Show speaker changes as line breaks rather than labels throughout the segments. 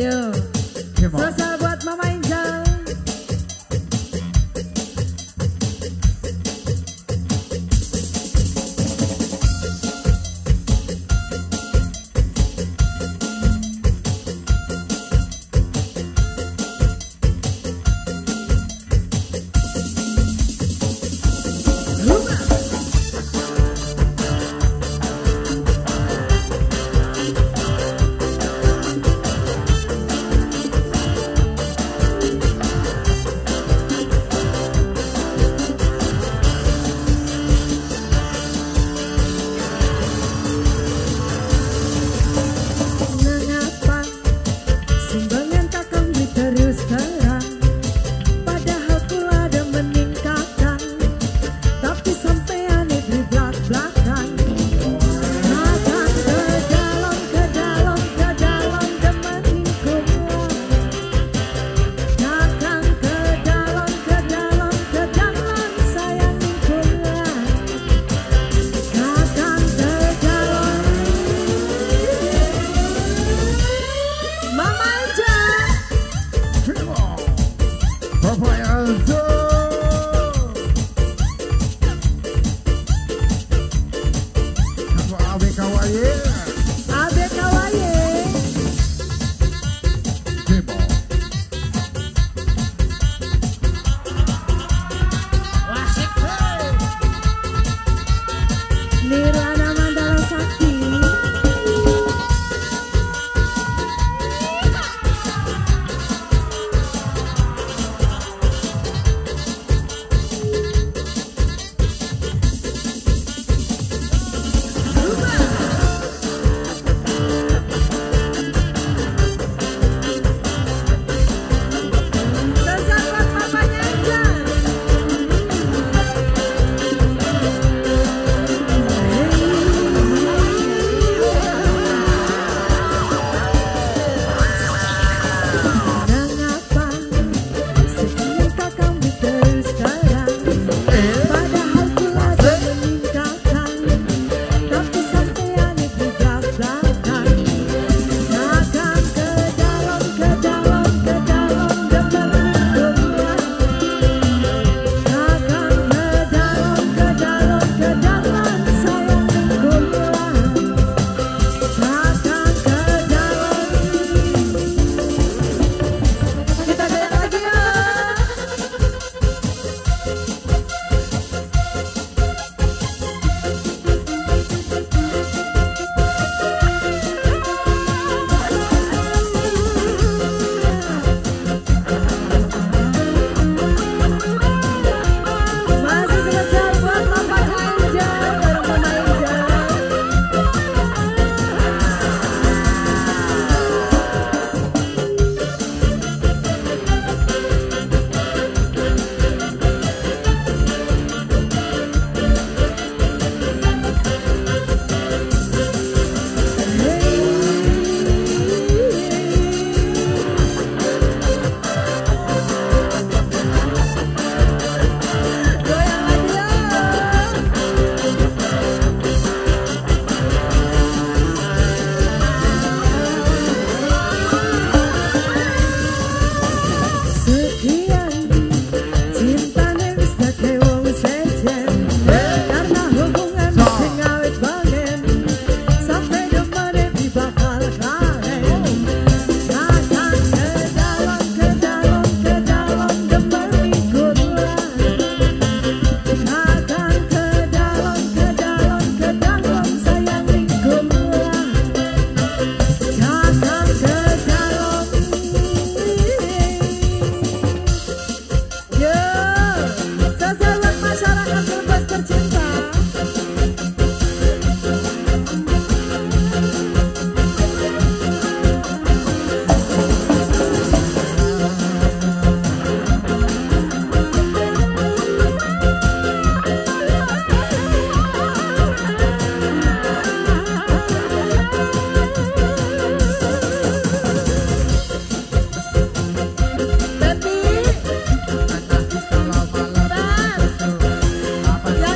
Yo. Buat Mama yeah. Masterchef.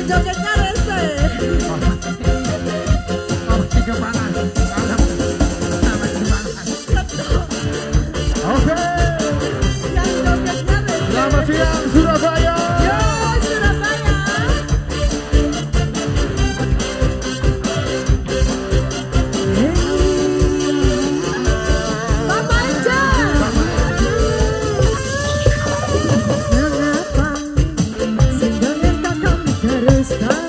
yo, yo, yo. Restart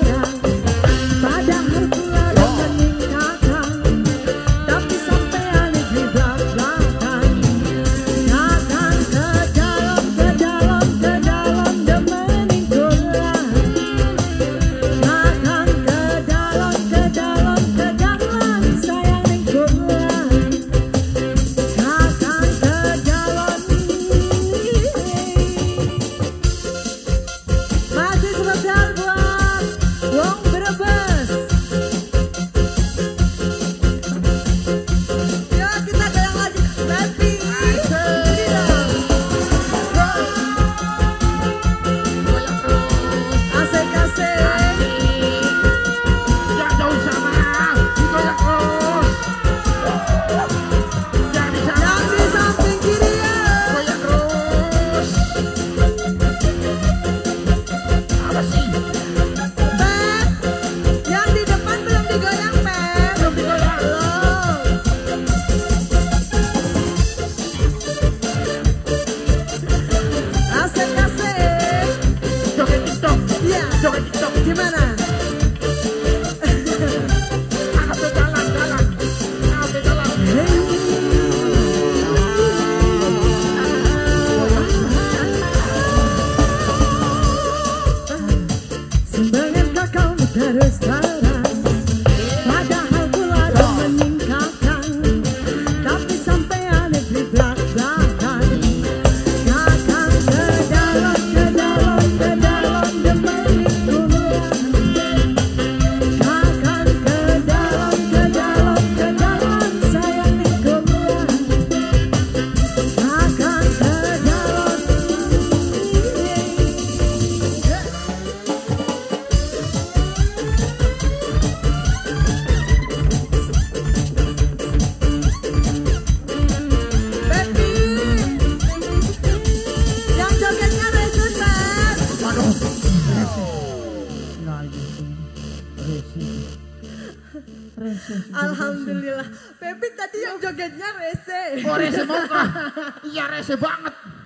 Claro está. Alhamdulillah. Pepit tadi yang jogetnya rese.
Oh rese muka. Iya rese banget.